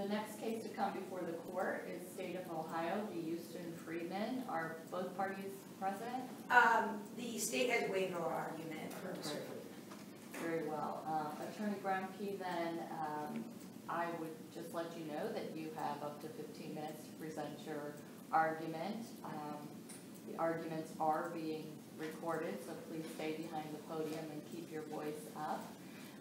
The next case to come before the court is State of Ohio v. Houston Freeman. Are both parties present? Um, the state has waived oral argument Mr. Very well. Uh, Attorney Brumke, then, um, I would just let you know that you have up to fifteen minutes to present your argument. Um, The arguments are being recorded, so please stay behind the podium and keep your voice up.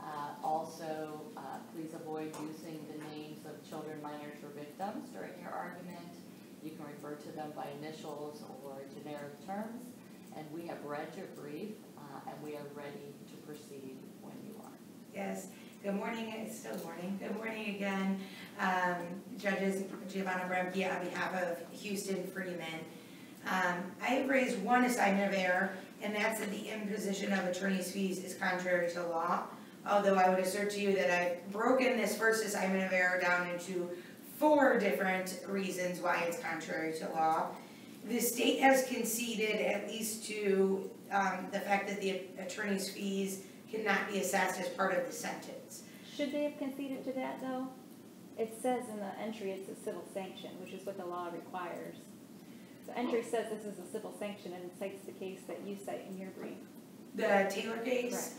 Uh, Also, uh, please avoid using the names of children, minors, or victims during your argument. You can refer to them by initials or generic terms. And we have read your brief, uh, and we are ready to proceed when you are. Yes, good morning, it's still morning, good morning again. Um, Judges Giovanna Bremke on behalf of Houston Freeman. Um, I have raised one assignment of error, and that's that the imposition of attorney's fees is contrary to law. Although I would assert to you that I've broken this first assignment of error down into four different reasons why it's contrary to law. The state has conceded at least to, um, the fact that the attorney's fees cannot be assessed as part of the sentence. Should they have conceded to that, though? It says in the entry it's a civil sanction, which is what the law requires. The entry says this is a civil sanction and cites the case that you cite in your brief. The Taylor case? Correct,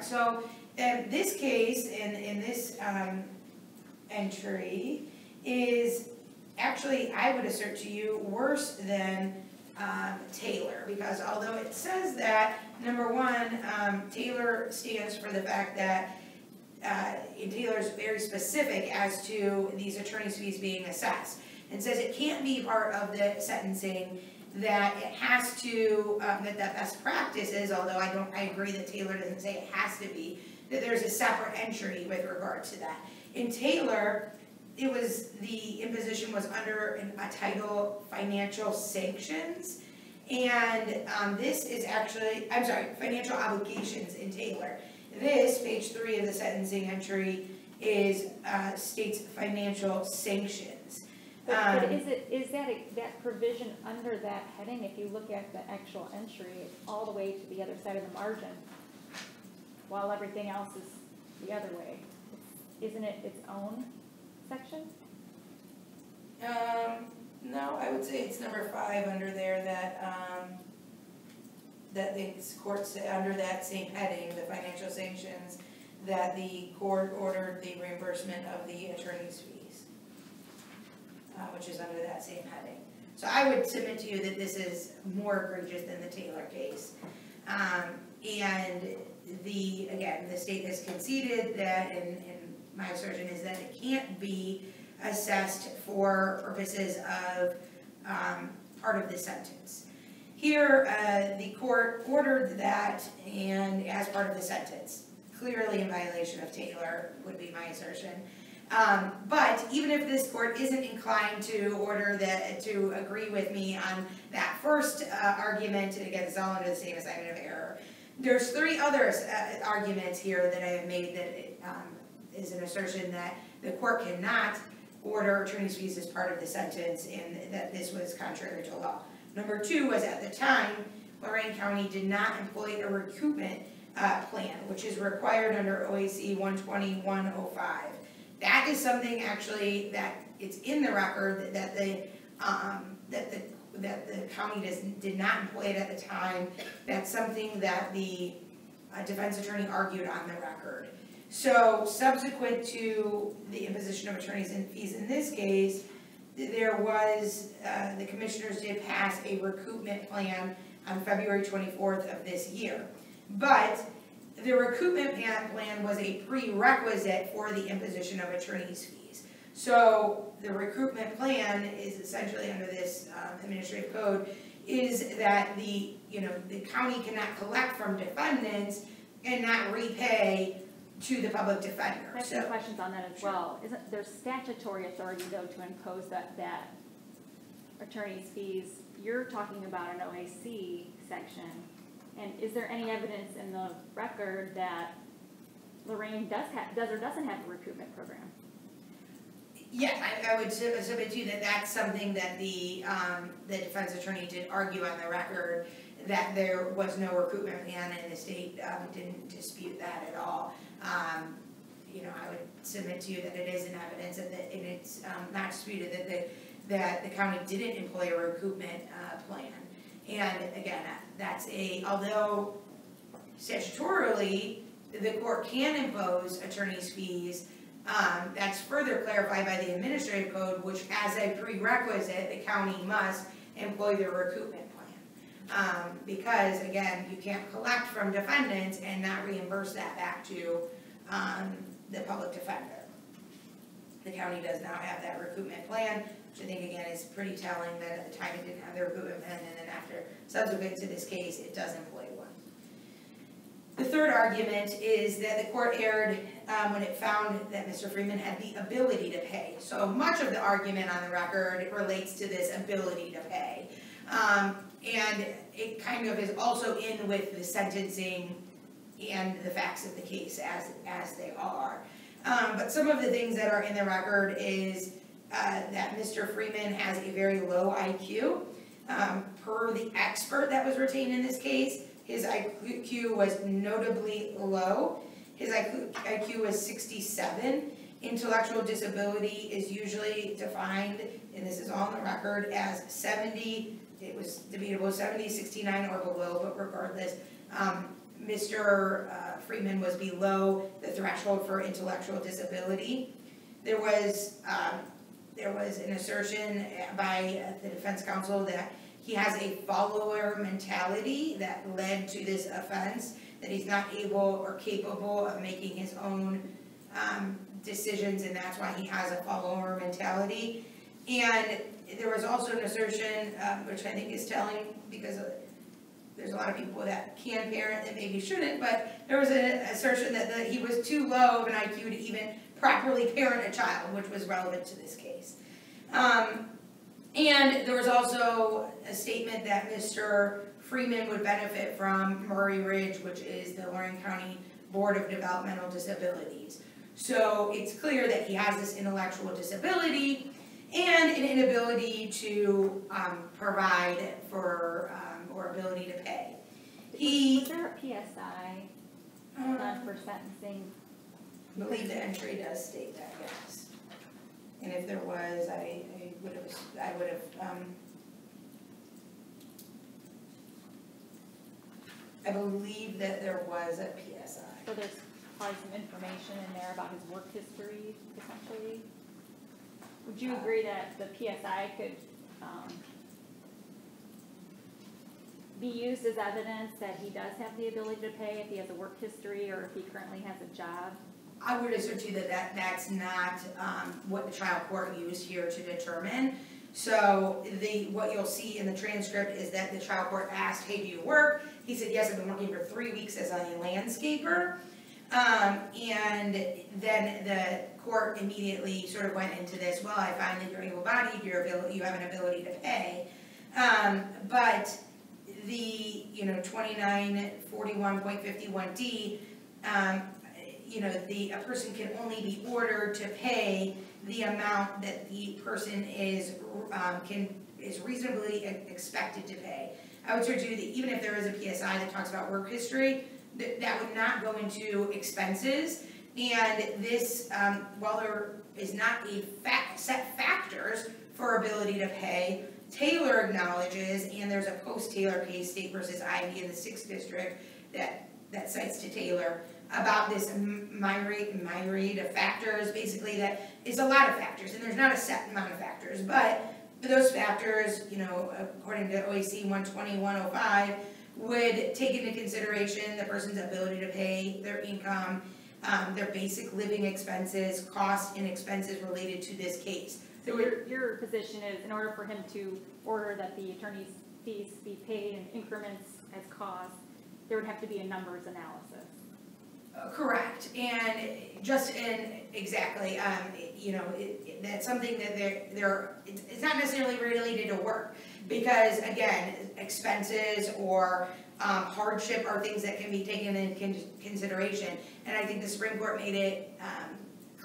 so, um, this case, in, in this, um, entry, is actually, I would assert to you, worse than, um, Taylor, because although it says that, number one, um, Taylor stands for the fact that, uh, and Taylor's very specific as to these attorney's fees being assessed, and says it can't be part of the sentencing, that it has to, um, that that best practice is, although I don't, I agree that Taylor doesn't say it has to be, that there's a separate entry with regard to that. In Taylor, it was, the imposition was under an- a title financial sanctions. And, um, this is actually, I'm sorry, financial obligations in Taylor. This, page three of the sentencing entry, is, uh, states financial sanctions. But, but Um, is it, is that, a- that provision under that heading, if you look at the actual entry, it's all the way to the other side of the margin, while everything else is the other way? Isn't it its own section? Um, no, I would say it's number five under there that, um, that the courts, under that same heading, the financial sanctions, that the court ordered the reimbursement of the attorney's fees, uh, which is under that same heading. So I would submit to you that this is more egregious than the Taylor case. Um, and the, again, the state has conceded that, and, and my assertion is that it can't be assessed for purposes of, um, part of the sentence. Here, uh, the court ordered that and as part of the sentence, clearly in violation of Taylor would be my assertion. Um, but even if this court isn't inclined to order that to agree with me on that first uh, argument, and again, all under the same assignment of error. There's three other uh, arguments here that I have made that it, um, is an assertion that the court cannot order attorney's fees as part of the sentence and that this was contrary to law. Number two was at the time, Lorain County did not employ a recoupment uh, plan, which is required under OAC 12105. That is something actually that it's in the record that the, um, that the, that the county does, did not employ it at the time. That's something that the uh, defense attorney argued on the record. So subsequent to the imposition of attorneys and fees in this case, there was, uh, the commissioners did pass a recoupment plan on February twenty-fourth of this year. But the recoupment plan plan was a prerequisite for the imposition of attorney's fees. So the recoupment plan is essentially under this um, administrative code, is that the, you know, the county cannot collect from defendants and not repay to the public defender, I have some so. questions on that as Sure. well. Isn't there statutory authority though to impose that, that attorney's fees? You're talking about an OAC section, and is there any evidence in the record that Lorain does have, does or doesn't have a recoupment program? Yeah, I, I would submit to you that that's something that the, um, the defense attorney did argue on the record, that there was no recoupment plan and the state, um, didn't dispute that at all. Um, you know, I would submit to you that it is in evidence and that, and it um, not disputed, that the, that the county didn't employ a recoupment uh, plan. And again, that's a, although statutorily, the court can impose attorney's fees, um, that's further clarified by the administrative code, which as a prerequisite, the county must employ the recoupment plan. Um, because again, you can't collect from defendants and not reimburse that back to, um, the public defender. The county does not have that recoupment plan, which I think again is pretty telling that at the time it didn't have the recoupment plan, and then after, subsequent to this case, it does employ one. The third argument is that the court erred, um, when it found that Mr. Freeman had the ability to pay. So much of the argument on the record relates to this ability to pay. Um, and it kind of is also in with the sentencing and the facts of the case as, as they are. Um, but some of the things that are in the record is, uh, that Mr. Freeman has a very low IQ. Um, per the expert that was retained in this case, his IQ was notably low. His IQ, was sixty-seven. Intellectual disability is usually defined, and this is on the record, as seventy, it was debatable, 70, 69, or below, but regardless, um, Mr. uh, Freeman was below the threshold for intellectual disability. There was, um, there was an assertion by uh, the defense counsel that he has a follower mentality that led to this offense, that he's not able or capable of making his own um, decisions, and that's why he has a follower mentality. And there was also an assertion, um, which I think is telling, because of- there's a lot of people that can parent that maybe shouldn't, but there was an assertion that the, he was too low of an IQ to even properly parent a child, which was relevant to this case. Um, and there was also a statement that Mr. Freeman would benefit from Murray Ridge, which is the Lorain County Board of Developmental Disabilities. So it's clear that he has this intellectual disability and an inability to, um, provide for, um, or ability to pay. He, Was there a PSI uh, done for sentencing? I believe the entry does state that, yes. And if there was, I, I would have, I would have, um, I believe that there was a PSI. So there's probably some information in there about his work history, essentially. Would you agree that the PSI could, um, be used as evidence that he does have the ability to pay if he has a work history or if he currently has a job? I would assert to you that that, that's not, um, what the trial court used here to determine. So the, what you'll see in the transcript is that the trial court asked, hey, do you work? He said, yes, I've been working for three weeks as a landscaper. Um, and then the court immediately sort of went into this, well, I find that you're able-bodied, your ability, you have an ability to pay. Um, but the, you know, twenty-nine forty-one point fifty-one D, um, you know, the, a person can only be ordered to pay the amount that the person is, um, can, is reasonably expected to pay. I would you that even if there is a PSI that talks about work history, that, that would not go into expenses. And this, um, while there is not a set factors for ability to pay, Taylor acknowledges, and there's a post-Taylor case, State versus Ivy in the sixth district, that, that cites to Taylor, about this myriad, myriad of factors, basically that is a lot of factors, and there's not a set amount of factors, but those factors, you know, according to OAC one twenty, one oh five, would take into consideration the person's ability to pay, their income, um, their basic living expenses, costs and expenses related to this case. So your, your position is, in order for him to order that the attorney's fees be paid in increments as cost, there would have to be a numbers analysis. Uh, Correct, and just in, exactly, um, you know, it, it- that's something that they're, they're, it's, it's not necessarily related to work. Because again, expenses or, um, hardship are things that can be taken into con- consideration. And I think the Supreme Court made it, um,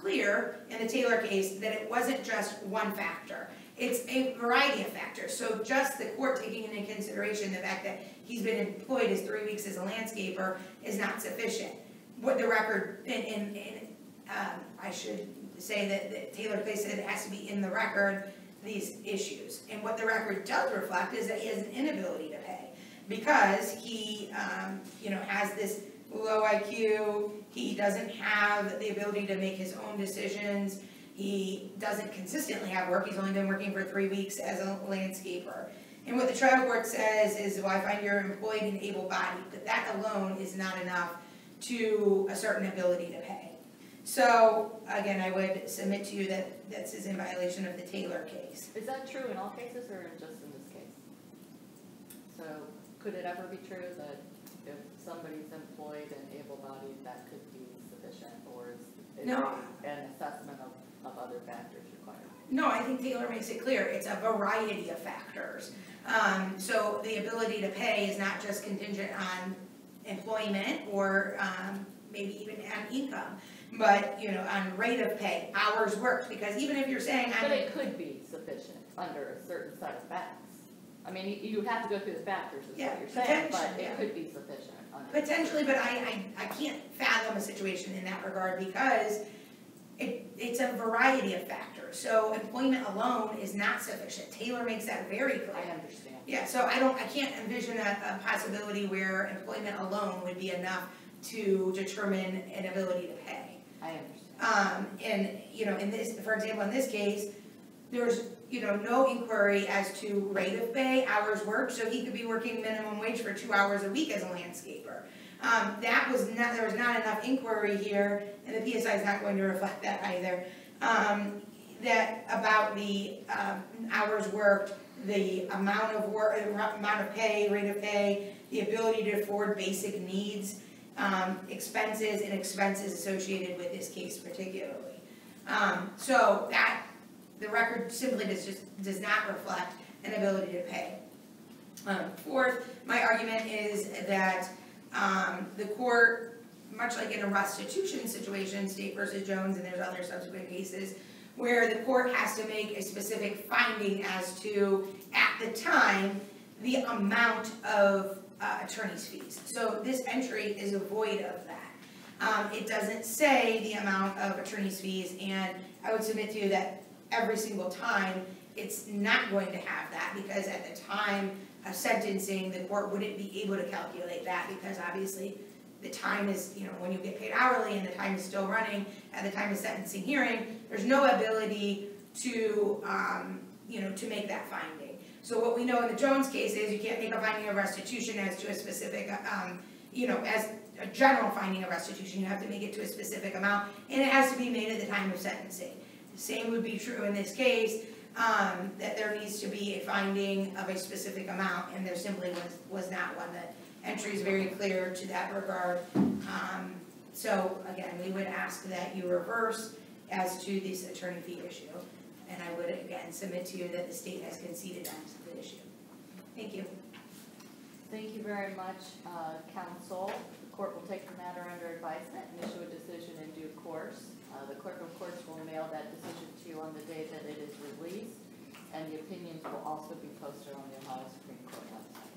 clear in the Taylor case that it wasn't just one factor. It's a variety of factors, so just the court taking into consideration the fact that he's been employed as three weeks as a landscaper is not sufficient what the record, and, and, and, um, I should say that, that Taylor case said it has to be in the record, these issues. And what the record does reflect is that he has an inability to pay, because he, um, you know, has this low IQ, he doesn't have the ability to make his own decisions, he doesn't consistently have work, he's only been working for three weeks as a landscaper. And what the trial court says is, well, I find you're employed and able-bodied, but that alone is not enough to a certain ability to pay. So, again, I would submit to you that this is in violation of the Taylor case. Is that true in all cases or just in this case? So could it ever be true that if somebody's employed and able-bodied, that could be sufficient? Or is is No. an assessment of, of other factors required? No, I think Taylor makes it clear, it's a variety of factors. Um, so the ability to pay is not just contingent on employment or, um, maybe even on income, but, you know, on rate of pay, hours worked, because even if you're saying But I'm, it could be sufficient under a certain set of facts. Mean, you, you have to go through the factors, is Yeah, what you're saying, but potentially, yeah. it could be sufficient under. potentially, but I, I, I can't fathom a situation in that regard, because it, it's a variety of factors, so employment alone is not sufficient, Taylor makes that very clear. I understand. Yeah, so I don't, I can't envision a, a possibility where employment alone would be enough to determine an ability to pay. I understand. Um, and, you know, in this, for example, in this case, there's, you know, no inquiry as to rate of pay, hours worked, so he could be working minimum wage for two hours a week as a landscaper. Um, that was not, there was not enough inquiry here, and the PSI is not going to reflect that either. Um, that about the, um, hours worked, the amount of work, amount of pay, rate of pay, the ability to afford basic needs, um, expenses and expenses associated with this case particularly. Um, so that, the record simply does just, does not reflect an ability to pay. Um, fourth, my argument is that, um, the court, much like in a restitution situation, State versus Jones, and there's other subsequent cases, where the court has to make a specific finding as to, at the time, the amount of uh, attorney's fees. So this entry is void of that. Um, it doesn't say the amount of attorney's fees, and I would submit to you that every single time, it's not going to have that, because at the time of sentencing, the court wouldn't be able to calculate that, because obviously, the time is, you know, when you get paid hourly and the time is still running, at the time of sentencing hearing, there's no ability to, um, you know, to make that finding. So what we know in the Jones case is you can't make a finding of restitution as to a specific, um, you know, as a general finding of restitution, you have to make it to a specific amount, and it has to be made at the time of sentencing. Same would be true in this case, um, that there needs to be a finding of a specific amount, and there simply was, was not one. The entry is very clear to that regard. Um, so again, we would ask that you reverse as to this attorney fee issue. And I would again submit to you that the state has conceded that to the issue. Thank you. Thank you very much, uh, counsel. The court will take the matter under advisement and issue a decision in due course. Uh, The clerk of courts will mail that decision to you on the day that it is released, and the opinions will also be posted on the Ohio Supreme Court website.